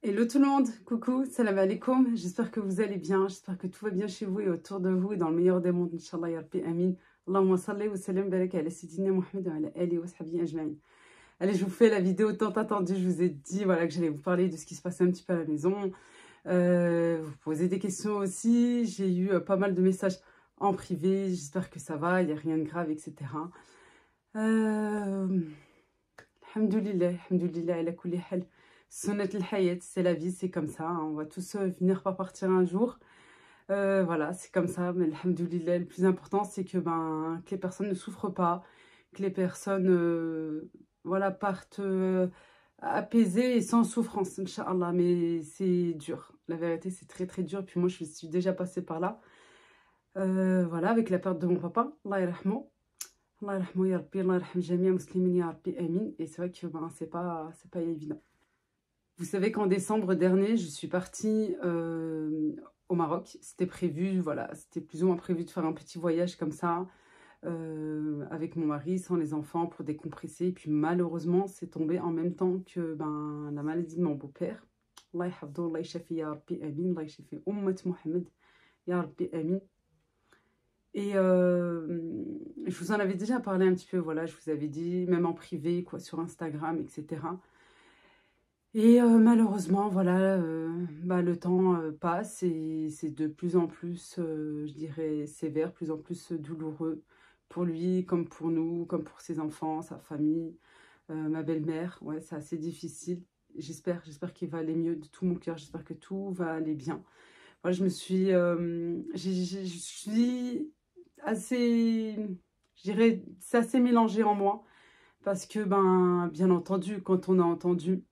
Hello tout le monde, coucou, salam alaikum, j'espère que vous allez bien, j'espère que tout va bien chez vous et autour de vous et dans le meilleur des mondes, Inch'Allah, ya Rabbi, amin. Allahumma salli wa sallam barak ala Sidina Muhammad wa ala ali wa sahbihi ajma'in. Allez, je vous fais la vidéo tant attendue, je vous ai dit voilà, que j'allais vous parler de ce qui se passait un petit peu à la maison, euh, vous posez des questions aussi, j'ai eu euh, pas mal de messages en privé, j'espère que ça va, il n'y a rien de grave, etc. Euh, ala kulli hal. Sonnet el c'est la vie, c'est comme ça. Hein. On va tous euh, finir par partir un jour. Euh, voilà, c'est comme ça. Mais le plus important, c'est que, ben, que les personnes ne souffrent pas, que les personnes euh, voilà, partent apaisées et sans souffrance, Inch'Allah. Mais c'est dur. La vérité, c'est très très dur. Puis moi, je suis déjà passée par là. voilà, avec la perte de mon papa. Allah yarahmou. Allah Rabbi, Allah yarahmou jamia muslimin, amin. Et c'est vrai que ben, c'est pas, pas évident. Vous savez qu'en décembre dernier, je suis partie euh, au Maroc. C'était prévu, voilà, c'était plus ou moins prévu de faire un petit voyage comme ça euh, avec mon mari, sans les enfants, pour décompresser. Et puis malheureusement, c'est tombé en même temps que ben, la maladie de mon beau-père. Et euh, je vous en avais déjà parlé un petit peu, voilà, je vous avais dit, même en privé, quoi, sur Instagram, etc. Et euh, malheureusement, voilà, euh, bah, le temps euh, passe et c'est de plus en plus, je dirais, sévère, plus en plus douloureux pour lui, comme pour nous, comme pour ses enfants, sa famille, ma belle-mère. Ouais, c'est assez difficile. J'espère, j'espère qu'il va aller mieux de tout mon cœur. J'espère que tout va aller bien. Voilà, je me suis, je suis assez, je dirais, assez mélangé en moi parce que, ben, bien entendu, quand on a entendu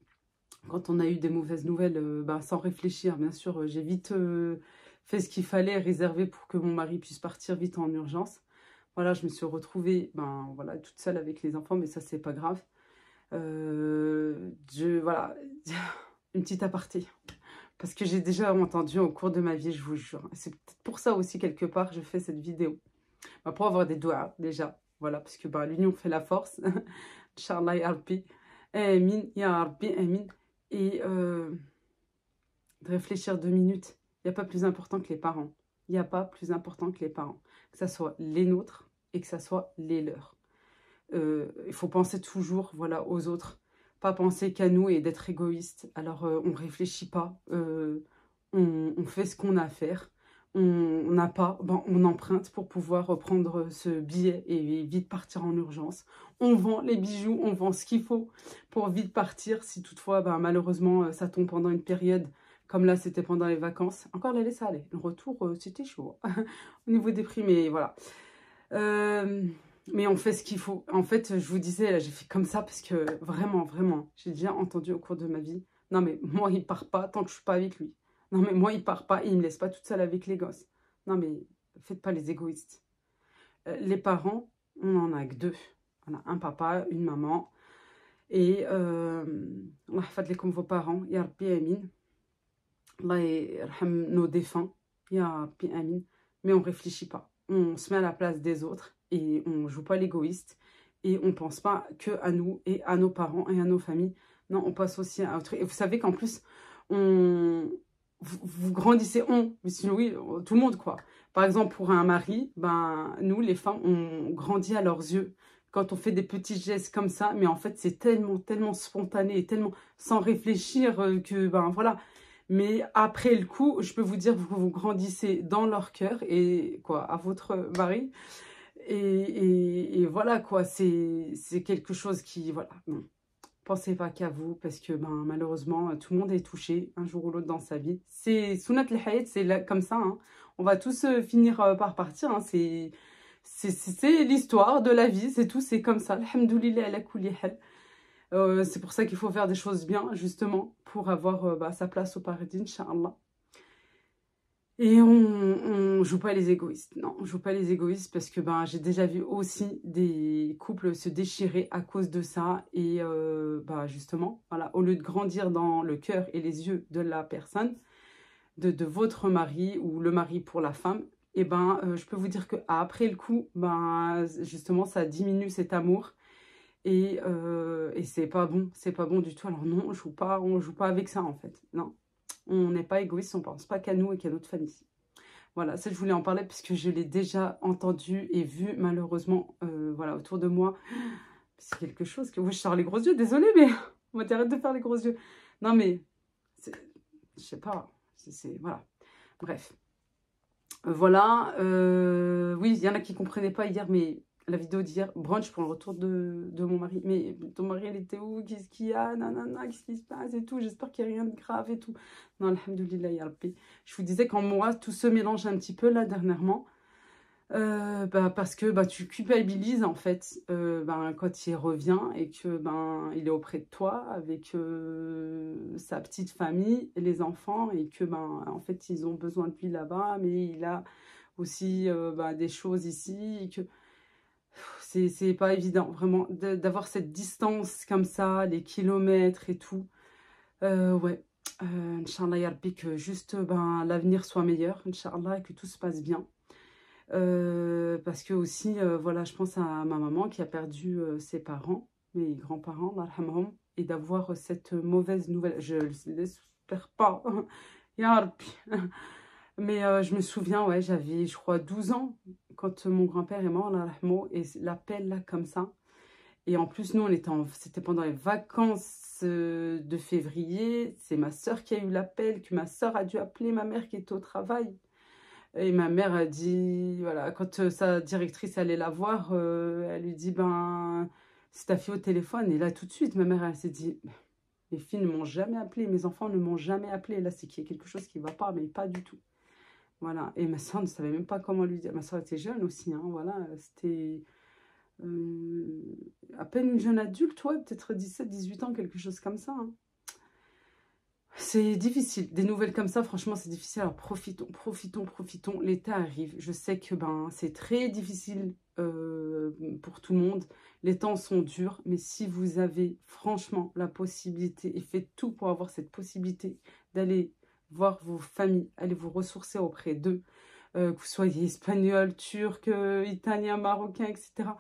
quand on a eu des mauvaises nouvelles, euh, bah, sans réfléchir, bien sûr, euh, j'ai vite euh, fait ce qu'il fallait, réservé pour que mon mari puisse partir vite en urgence. Voilà, je me suis retrouvée ben, voilà, toute seule avec les enfants, mais ça, c'est pas grave. je, voilà, une petite aparté. Parce que j'ai déjà entendu au cours de ma vie, je vous jure. C'est peut-être pour ça aussi, quelque part, je fais cette vidéo. Bah, pour avoir des doigts, déjà. Voilà, parce que bah, l'union fait la force. Inch'Allah, ya Rabbi. Amin, ya Rabbi, amin et euh, de réfléchir deux minutes. Il n'y a pas plus important que les parents. Il n'y a pas plus important que les parents. Que ce soit les nôtres et que ce soit les leurs. Euh, il faut penser toujours voilà, aux autres. Pas penser qu'à nous et d'être égoïste. Alors, euh, on ne réfléchit pas. on, on, fait ce qu'on a à faire on n'a pas, ben, on emprunte pour pouvoir reprendre ce billet et vite partir en urgence. On vend les bijoux, on vend ce qu'il faut pour vite partir. Si toutefois, ben, malheureusement, euh, ça tombe pendant une période, comme là, c'était pendant les vacances. Encore là, ça allait. Le retour, euh, c'était chaud. Au niveau des prix, mais voilà. Euh, mais on fait ce qu'il faut. En fait, je vous disais, j'ai fait comme ça parce que vraiment, vraiment, j'ai déjà entendu au cours de ma vie, non mais moi, il part pas tant que je suis pas avec lui. Non, mais moi, il part pas, il me laisse pas toute seule avec les gosses. Non, mais faites pas les égoïstes. Euh, les parents, on en a que deux. On a un papa, une maman. Et euh, Allah comme vos parents. Ya Rabbi Amin. Nos défunts. Ya Rabbi Amin. Mais on réfléchit pas. On se met à la place des autres et on joue pas l'égoïste. Et on pense pas que à nous et à nos parents et à nos familles. Non, on passe aussi à autre. Et vous savez qu'en plus, on, vous, grandissez on, mais sinon oui, tout le monde quoi. Par exemple, pour un mari, ben nous les femmes, on grandit à leurs yeux quand on fait des petits gestes comme ça, mais en fait c'est tellement, tellement spontané, tellement sans réfléchir euh, que ben voilà. Mais après le coup, je peux vous dire que vous grandissez dans leur cœur et quoi, à votre mari. Et, et voilà quoi, c'est quelque chose qui, voilà, pensez pas qu'à vous parce que ben, malheureusement tout le monde est touché un jour ou l'autre dans sa vie. C'est sunat al c'est comme ça. Hein. On va tous euh, finir euh, par partir. Hein. C'est l'histoire de la vie, c'est tout, c'est comme ça. Alhamdoulilah ala euh, c'est pour ça qu'il faut faire des choses bien, justement, pour avoir bah, sa place au paradis, Inch'Allah. Et on, on joue pas les égoïstes. Non, on joue pas les égoïstes parce que ben, j'ai déjà vu aussi des couples se déchirer à cause de ça. Et euh, bah, justement, voilà, au lieu de grandir dans le cœur et les yeux de la personne, de, votre mari ou le mari pour la femme, et ben, euh, je peux vous dire que après le coup, ben, justement, ça diminue cet amour. Et, et c'est pas bon, c'est pas bon du tout. Alors non, on joue pas, on joue pas avec ça en fait. Non, on n'est pas égoïste, on pense pas qu'à nous et qu'à notre famille. Voilà, ça je voulais en parler puisque je l'ai déjà entendu et vu malheureusement voilà, autour de moi. C'est quelque chose que... Oui, je sors les gros yeux, désolé, mais on va arrête de faire les gros yeux. Non mais, je sais pas, c'est... Voilà, bref. Voilà, euh, oui, il y en a qui ne comprenaient pas hier, mais la vidéo d'hier, brunch pour le retour de, mon mari. Mais ton mari, elle était où? Qu'est-ce qu'il y a? Nanana, qu'est-ce qui se passe et tout? J'espère qu'il n'y a rien de grave et tout. Non, alhamdoulilah, Je vous disais qu'en moi, tout se mélange un petit peu là dernièrement. Euh, bah, parce que bah, tu culpabilises en fait euh, bah, quand il revient et que ben il est auprès de toi avec euh, sa petite famille les enfants et que ben en fait ils ont besoin de lui là-bas mais il a aussi bah, des choses ici que c'est pas évident vraiment d'avoir cette distance comme ça les kilomètres et tout. Ouais. Inch'Allah que juste ben, l'avenir soit meilleur Inch'Allah que tout se passe bien. Euh, parce que aussi, euh, voilà, je pense à ma maman qui a perdu euh, ses parents, mes grands-parents, et d'avoir cette mauvaise nouvelle. Je ne l'espère pas, mais je me souviens, ouais, j'avais, je crois, 12 ans quand mon grand-père est mort, et l'appel là, comme ça. Et en plus, nous, on était c'était pendant les vacances de février. C'est ma soeur qui a eu l'appel, que ma soeur a dû appeler ma mère qui était au travail. Et ma mère a dit, voilà, quand euh, sa directrice allait la voir, euh, elle lui dit, ben, c'est ta fille au téléphone. Et là, tout de suite, ma mère, elle s'est dit, mes filles ne m'ont jamais appelé, mes enfants ne m'ont jamais appelé. Là, c'est qu'il y a quelque chose qui ne va pas, mais pas du tout. Voilà. Et ma soeur ne savait même pas comment lui dire. Ma soeur était jeune aussi, hein, voilà. C'était euh, à peine une jeune adulte, ouais, peut-être 17, 18 ans, quelque chose comme ça. Hein. C'est difficile. Des nouvelles comme ça, franchement, c'est difficile. Alors, profitons, profitons, profitons. L'été arrive. Je sais que ben, c'est très difficile euh, pour tout le monde. Les temps sont durs. Mais si vous avez franchement la possibilité et faites tout pour avoir cette possibilité d'aller voir vos familles, aller vous ressourcer auprès d'eux, euh, que vous soyez espagnol, turc, euh, italien, marocain, etc.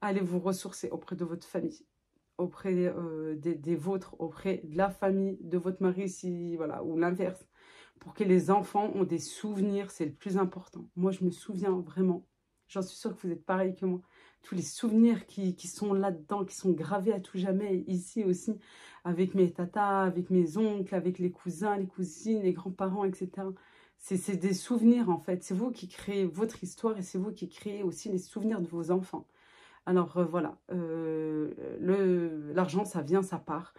Allez vous ressourcer auprès de votre famille auprès euh, des, vôtres, auprès de la famille de votre mari, si, voilà, ou l'inverse, pour que les enfants ont des souvenirs, c'est le plus important. Moi, je me souviens vraiment, j'en suis sûre que vous êtes pareil que moi, tous les souvenirs qui, sont là-dedans, qui sont gravés à tout jamais, ici aussi, avec mes tatas, avec mes oncles, avec les cousins, les cousines, les grands-parents, etc. C'est des souvenirs, en fait. C'est vous qui créez votre histoire et c'est vous qui créez aussi les souvenirs de vos enfants. Alors euh, voilà, euh, l'argent, ça vient, ça part.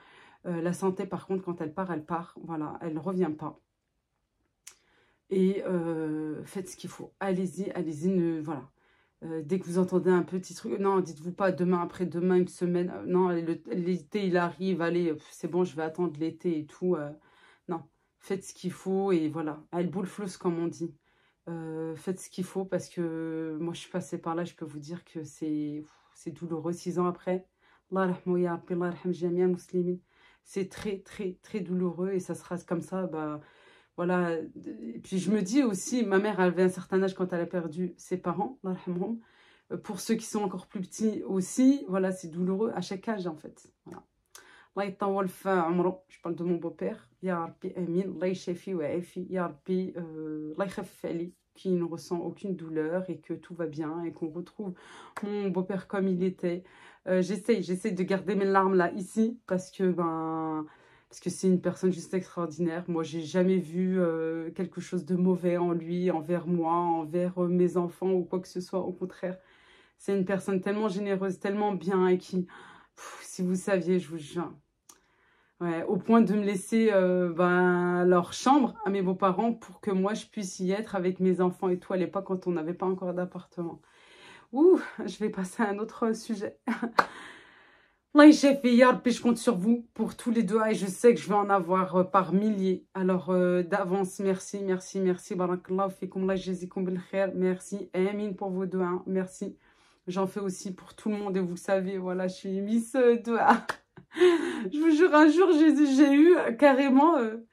Euh, la santé, par contre, quand elle part, elle part. Voilà, elle ne revient pas. Et faites ce qu'il faut. Allez-y, allez-y, voilà. Dès que vous entendez un petit truc, non, dites-vous pas demain, après-demain, une semaine. non, l'été, il arrive, allez, c'est bon, je vais attendre l'été et tout. non, faites ce qu'il faut et voilà. Elle boule flous, comme on dit. Euh, faites ce qu'il faut parce que moi je suis passée par là, je peux vous dire que c'est douloureux six ans après. C'est très très très douloureux et ça sera comme ça. Bah, voilà. Et puis je me dis aussi, ma mère avait un certain âge quand elle a perdu ses parents, euh, pour ceux qui sont encore plus petits aussi, voilà, c'est douloureux à chaque âge en fait. Voilà. Je parle de mon beau-père, euh, qui ne ressent aucune douleur et que tout va bien et qu'on retrouve mon beau-père comme il était. Euh, j'essaie, j'essaie de garder mes larmes là, ici, parce que ben, parce que c'est une personne juste extraordinaire. Moi, j'ai jamais vu euh, quelque chose de mauvais en lui, envers moi, envers euh, mes enfants ou quoi que ce soit. Au contraire, c'est une personne tellement généreuse, tellement bien et qui, si vous saviez, je vous jure, au point de me laisser euh, ben, leur chambre à mes beaux-parents pour que moi je puisse y être avec mes enfants et tout à l'époque quand on n'avait pas encore d'appartement. Ouh, je vais passer à un autre sujet. Je compte sur vous pour tous les doigts et je sais que je vais en avoir euh, par milliers. Alors euh, d'avance, merci, merci, merci. Barakallah, Merci. Amin pour vos doigts. Merci. J'en fais aussi pour tout le monde et vous le savez, voilà, je suis Miss Doigt. je vous jure, un jour, j'ai eu carrément euh,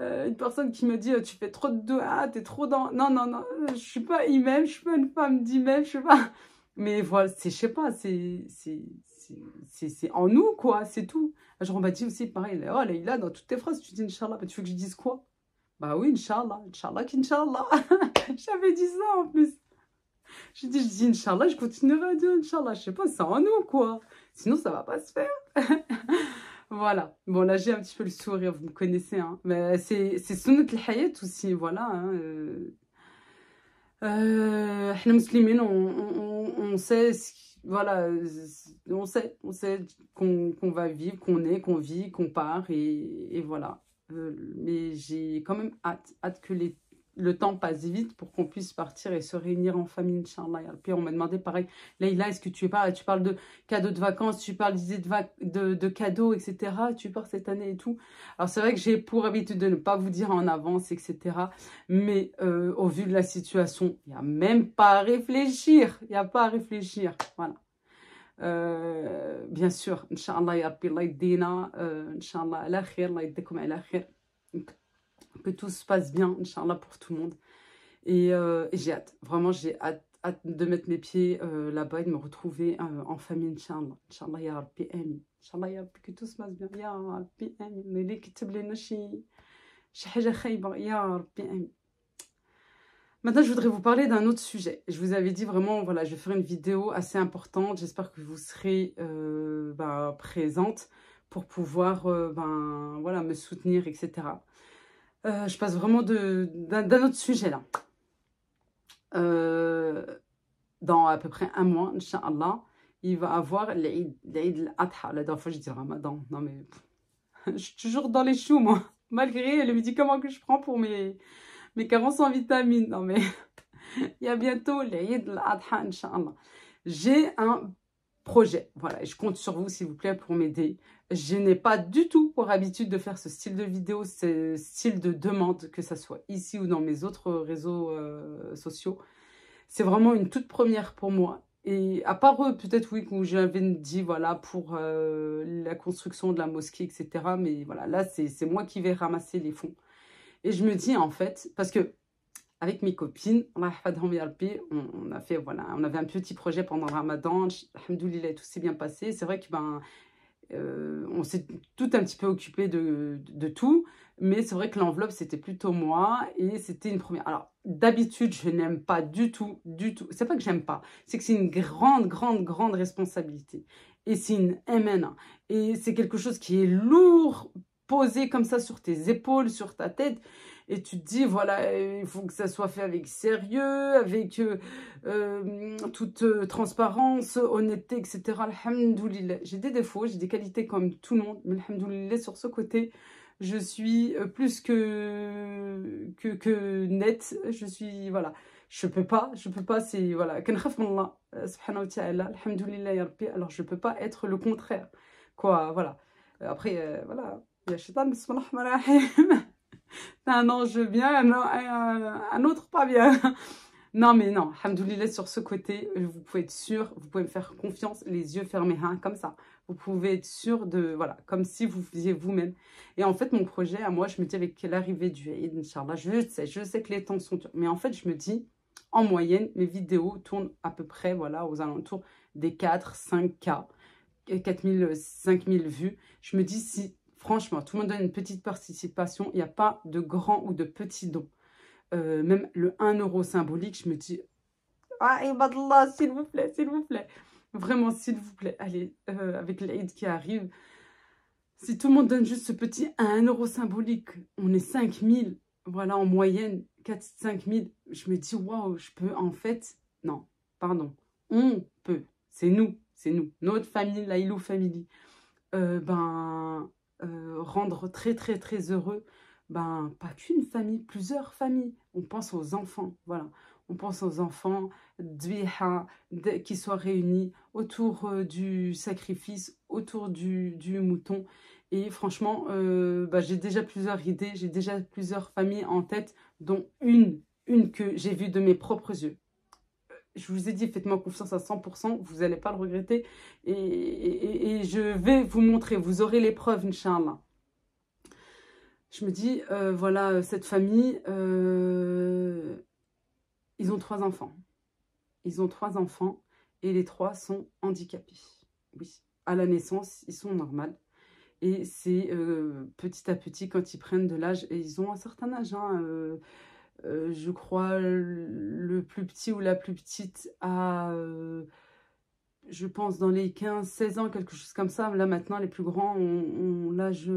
euh, une personne qui me dit Tu fais trop de doigts, t'es trop dans. Non, non, non, je suis pas imam, je suis pas une femme d'imam, je sais pas. Mais voilà, je sais pas, c'est c'est en nous, quoi, c'est tout. Genre, on m'a dit aussi, pareil, oh Leïla, dans toutes tes phrases, tu dis Inch'Allah, tu veux que je dise quoi? Bah oui, Inch'Allah, Inch'Allah qu'Inch'Allah. J'avais dit ça en plus. Je dis, je dis Inch'Allah, je continuerai à dire Inch'Allah. Je sais pas, c'est en nous, quoi. Sinon, ça va pas se faire. voilà. Bon, là, j'ai un petit peu le sourire, vous me connaissez. Hein. Mais c'est Sunnat al-Hayat aussi, voilà. Hein. Euh, euh, on, on, on, sait, voilà, on sait, on sait qu'on va vivre, qu'on est, qu'on vit, qu'on part, et, et voilà. Euh, mais j'ai quand même hâte, hâte que les le temps passe vite pour qu'on puisse partir et se réunir en famille, Inch'Allah. Puis on m'a demandé pareil, Leïla, est-ce que tu parles Tu parles de cadeaux de vacances, tu parles d'idées de, de, cadeaux, etc. Tu pars cette année et tout. Alors c'est vrai que j'ai pour habitude de ne pas vous dire en avance, etc. Mais euh, au vu de la situation, il n'y a même pas à réfléchir. Il n'y a pas à réfléchir. Voilà. Euh, bien sûr, Inch'Allah, ya Rabbi, Allah dina, euh, Inch'Allah, ala khir, Allah yaddikum ala khir que tout se passe bien, Inch'Allah, pour tout le monde. Et, euh, j'ai hâte, vraiment, j'ai hâte, hâte, de mettre mes pieds euh, là-bas et de me retrouver euh, en famille, Inch'Allah. Inch'Allah, ya Rabbi, Amin. Inch'Allah, ya Rabbi, que tout se passe bien. Ya Rabbi, Maintenant, je voudrais vous parler d'un autre sujet. Je vous avais dit vraiment, voilà, je vais faire une vidéo assez importante. J'espère que vous serez ben, présente pour pouvoir ben, voilà, me soutenir, etc. Euh, je passe vraiment d'un autre sujet là. Euh, dans à peu près un mois, Inch'Allah, il va avoir l'Eid al-Adha. La dernière fois, je dis Ramadan. Non, mais je suis toujours dans les choux, moi. Malgré les médicaments que je prends pour mes, mes carences en vitamines. Non, mais il y a bientôt l'Eid al-Adha, Inch'Allah. J'ai un projet. Voilà, je compte sur vous, s'il vous plaît, pour m'aider. Je n'ai pas du tout pour habitude de faire ce style de vidéo, ce style de demande, que ce soit ici ou dans mes autres réseaux euh, sociaux. C'est vraiment une toute première pour moi. Et à part peut-être, oui, où j'avais dit, voilà, pour euh, la construction de la mosquée, etc. Mais voilà, là, c'est moi qui vais ramasser les fonds. Et je me dis, en fait, parce que avec mes copines, on, a fait, voilà, on avait un petit projet pendant le ramadan, alhamdoulilah, tout s'est bien passé. C'est vrai que ben, euh, on s'est tout un petit peu occupé de, de, tout, mais c'est vrai que l'enveloppe, c'était plutôt moi, et c'était une première. Alors, d'habitude, je n'aime pas du tout, du tout. C'est pas que j'aime pas, c'est que c'est une grande, grande, grande responsabilité. Et c'est une MN. Et c'est quelque chose qui est lourd, posé comme ça sur tes épaules, sur ta tête et tu te dis, voilà, il faut que ça soit fait avec sérieux, avec euh, euh, toute euh, transparence, honnêteté, etc. Alhamdoulilah. J'ai des défauts, j'ai des qualités comme tout le monde, mais alhamdoulilah, sur ce côté, je suis plus que, que, que nette. Je suis, voilà, je peux pas, je peux pas, c'est, voilà, subhanahu wa ta'ala, ya alors je peux pas être le contraire. Quoi, voilà. Après, voilà, il y a shaitan, bismillah, un ange bien, un, autre pas bien. Non, mais non, alhamdoulilah, sur ce côté, vous pouvez être sûr, vous pouvez me faire confiance, les yeux fermés, hein, comme ça. Vous pouvez être sûr de, voilà, comme si vous faisiez vous-même. Et en fait, mon projet, à moi, je me dis avec l'arrivée du Eid, Inch'Allah, je sais, je sais que les temps sont durs. Mais en fait, je me dis, en moyenne, mes vidéos tournent à peu près, voilà, aux alentours des 4, 5 K, 4000, 5000 vues. Je me dis, si Franchement, tout le monde donne une petite participation. Il n'y a pas de grand ou de petit don. Euh, même le 1 euro symbolique, je me dis, ah, ibadallah, s'il vous plaît, s'il vous plaît. Vraiment, s'il vous plaît. Allez, euh, avec l'Aïd qui arrive, si tout le monde donne juste ce petit 1 euro symbolique, on est 5000, voilà, en moyenne, 4-5000, je me dis, waouh, je peux en fait, non, pardon, on peut, c'est nous, c'est nous, notre famille, la Family, euh, ben, euh, rendre très très très heureux, ben pas qu'une famille, plusieurs familles. On pense aux enfants, voilà. On pense aux enfants qui soient réunis autour euh, du sacrifice, autour du, mouton. Et franchement, euh, ben, j'ai déjà plusieurs idées, j'ai déjà plusieurs familles en tête, dont une, une que j'ai vue de mes propres yeux je vous ai dit, faites-moi confiance à 100%, vous n'allez pas le regretter. Et, je vais vous montrer, vous aurez les preuves, Inch'Allah. Je me dis, euh, voilà, cette famille, euh, ils ont trois enfants. Ils ont trois enfants et les trois sont handicapés. Oui. à la naissance, ils sont normaux. Et c'est petit à petit, quand ils prennent de l'âge, et ils ont un certain âge, hein, je crois, le plus petit ou la plus petite a je pense, dans les 15-16 ans, quelque chose comme ça. Là, maintenant, les plus grands ont, l'âge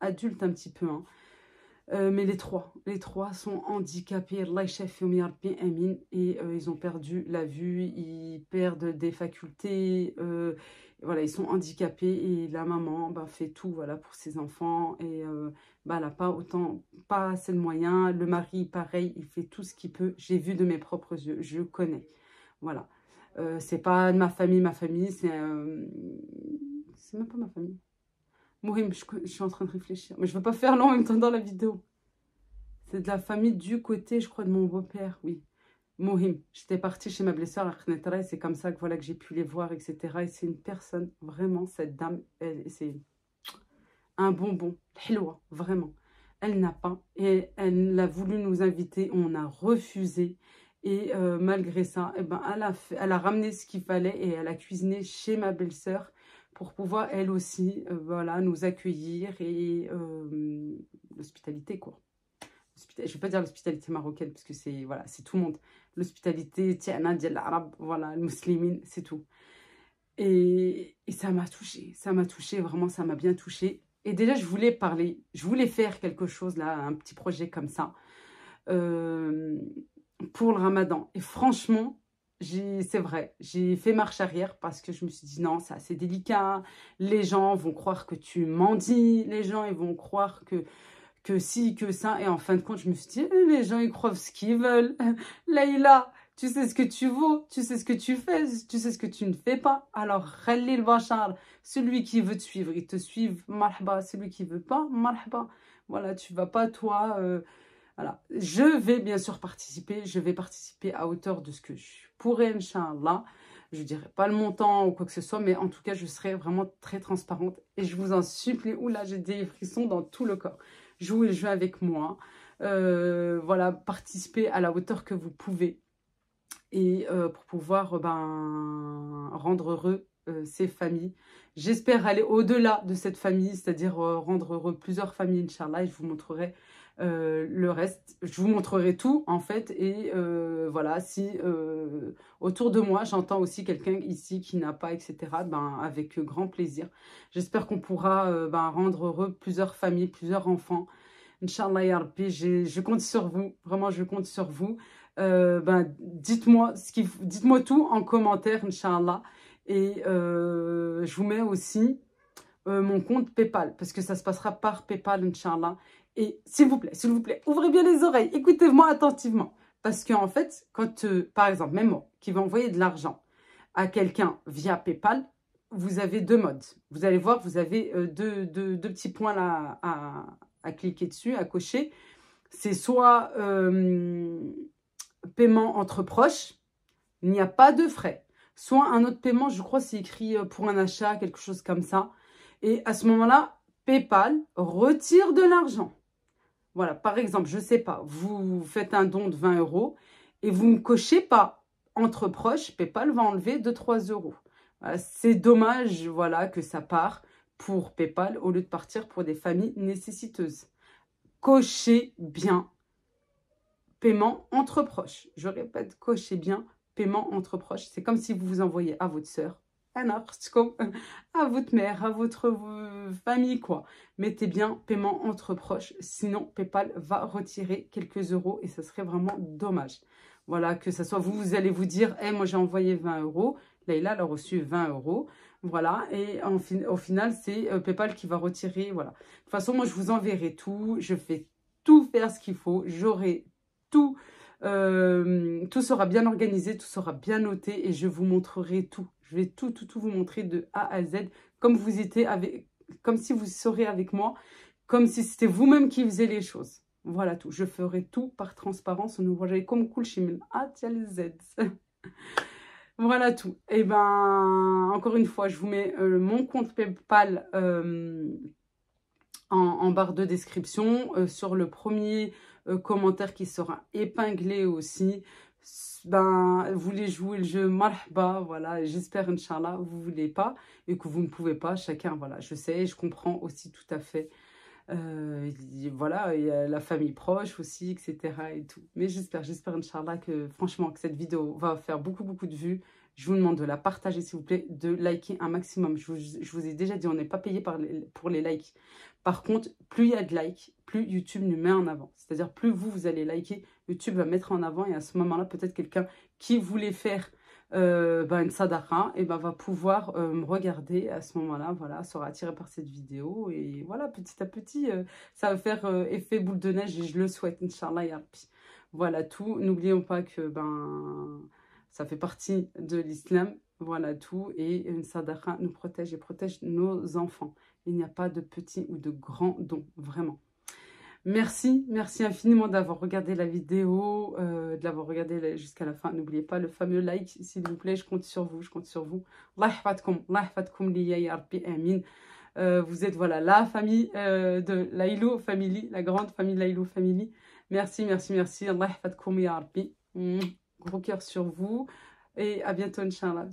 adulte un petit peu. Hein. Euh, mais les trois, les trois sont handicapés. Et euh, ils ont perdu la vue, ils perdent des facultés. Euh, voilà, ils sont handicapés et la maman bah, fait tout voilà, pour ses enfants. Et bah, elle n'a pas autant, pas assez de moyens. Le mari, pareil, il fait tout ce qu'il peut. J'ai vu de mes propres yeux, je connais. Voilà. C'est pas ma famille, ma famille, c'est... C'est même pas ma famille. Mohim, je, suis en train de réfléchir. Mais je veux pas faire long en même temps dans la vidéo. C'est de la famille du côté, je crois, de mon beau-père, oui. Mohim, j'étais partie chez ma blessure à et c'est comme ça que voilà que j'ai pu les voir, etc. Et c'est une personne, vraiment, cette dame, c'est un bonbon, helwa, vraiment. Elle n'a pas, et elle a voulu nous inviter, on a refusé. Et euh, malgré ça, eh ben, elle, a elle a ramené ce qu'il fallait et elle a cuisiné chez ma belle-sœur pour pouvoir, elle aussi, euh, voilà, nous accueillir et euh, l'hospitalité, quoi. Je ne vais pas dire l'hospitalité marocaine, parce que c'est voilà, tout le monde. L'hospitalité, tiana, l'arabe, voilà, le musulman, c'est tout. Et, et ça m'a touchée, ça m'a touchée, vraiment, ça m'a bien touchée. Et déjà, je voulais parler, je voulais faire quelque chose, là, un petit projet comme ça. Euh, pour le ramadan. Et franchement, c'est vrai, j'ai fait marche arrière parce que je me suis dit non, c'est assez délicat. Les gens vont croire que tu mendies, les gens ils vont croire que que si, que ça. Et en fin de compte, je me suis dit, eh, les gens ils croient ce qu'ils veulent. Leïla, tu sais ce que tu vaux, tu sais ce que tu fais, tu sais ce que tu ne fais pas. Alors, Khalil Bachar, celui qui veut te suivre, il te suive, marhaba. Celui qui veut pas, marhaba. Voilà, tu vas pas toi... Euh, voilà. Je vais bien sûr participer. Je vais participer à hauteur de ce que je pourrais, Inch'Allah. Je ne dirai pas le montant ou quoi que ce soit, mais en tout cas, je serai vraiment très transparente. Et je vous en supplie. Oula, j'ai des frissons dans tout le corps. Jouez le jeu avec moi. Euh, voilà, participez à la hauteur que vous pouvez. Et euh, pour pouvoir ben, rendre heureux euh, ces familles. J'espère aller au-delà de cette famille, c'est-à-dire rendre heureux plusieurs familles, Inch'Allah. Et je vous montrerai euh, le reste, je vous montrerai tout en fait. Et euh, voilà, si euh, autour de moi, j'entends aussi quelqu'un ici qui n'a pas, etc., ben, avec grand plaisir. J'espère qu'on pourra ben, rendre heureux plusieurs familles, plusieurs enfants. Inch'Allah, Yarbi, je compte sur vous. Vraiment, je compte sur vous. ben, dites-moi dites-moi tout en commentaire, Inch'Allah. Et je vous mets aussi mon compte Paypal, parce que ça se passera par Paypal, Inch'Allah. Et s'il vous plaît, s'il vous plaît, ouvrez bien les oreilles, écoutez-moi attentivement. Parce qu'en en fait, quand, euh, par exemple, même moi, qui va envoyer de l'argent à quelqu'un via PayPal, vous avez deux modes. Vous allez voir, vous avez euh, deux, petits points là à, cliquer dessus, à cocher. C'est soit euh, paiement entre proches, il n'y a pas de frais. Soit un autre paiement, je crois c'est écrit pour un achat, quelque chose comme ça. Et à ce moment-là, PayPal retire de l'argent. Par exemple, je ne sais pas, vous faites un don de 20 euros et vous ne cochez pas entre proches, PayPal va enlever 2-3 euros. C'est dommage voilà, que ça part pour PayPal au lieu de partir pour des familles nécessiteuses. Cochez bien paiement entre proches. Je répète, cochez bien paiement entre proches. C'est comme si vous vous envoyez à votre soeur à votre mère, à votre famille, quoi. Mettez bien paiement entre proches, sinon Paypal va retirer quelques euros et ce serait vraiment dommage. Voilà, que ce soit vous, vous allez vous dire, eh, moi j'ai envoyé 20 euros, Leïla elle a reçu 20 euros. Voilà, et au final, c'est euh, Paypal qui va retirer, voilà. De toute façon, moi, je vous enverrai tout, je fais tout faire ce qu'il faut, j'aurai tout, euh, tout sera bien organisé, tout sera bien noté et je vous montrerai tout. Je vais tout, tout, tout vous montrer de A à Z, comme vous étiez avec, comme si vous seriez avec moi, comme si c'était vous-même qui faisiez les choses. Voilà tout. Je ferai tout par transparence. Nous voyez comme cool chez A Z. Voilà tout. Et eh ben, encore une fois, je vous mets euh, mon compte PayPal euh, en, barre de description. Euh, sur le premier commentaire qui sera épinglé aussi ben, vous voulez jouer le jeu marhaba, voilà, j'espère, Inch'Allah, vous voulez pas et que vous ne pouvez pas, chacun, voilà, je sais, je comprends aussi tout à fait, euh, voilà, il y a la famille proche aussi, etc. et tout, mais j'espère, j'espère, Inch'Allah, que franchement, que cette vidéo va faire beaucoup, beaucoup de vues, je vous demande de la partager, s'il vous plaît, de liker un maximum. Je vous, ai déjà dit, on n'est pas payé pour les likes. Par contre, plus il y a de likes, plus YouTube nous met en avant. C'est-à-dire, plus vous, vous allez liker, YouTube va mettre en avant. Et à ce moment-là, peut-être quelqu'un qui voulait faire euh, bah, une sadaqa, et ben va pouvoir euh, me regarder à ce moment-là, voilà, sera attiré par cette vidéo. Et voilà, petit à petit, euh, ça va faire effet boule de neige et je le souhaite, Inch'Allah, Voilà tout. N'oublions pas que ben ça fait partie de l'islam. Voilà tout. Et une sadaqa nous protège et protège nos enfants. Il n'y a pas de petit ou de grand don, vraiment. Merci, merci infiniment d'avoir regardé la vidéo, euh, de l'avoir regardé jusqu'à la fin. N'oubliez pas le fameux like, s'il vous plaît. Je compte sur vous, je compte sur vous. Euh, vous êtes voilà la famille euh, de Laïlou Family, la grande famille Laïlou Family. Merci, merci, merci. Allah Gros cœur sur vous. Et à bientôt, Inch'Allah.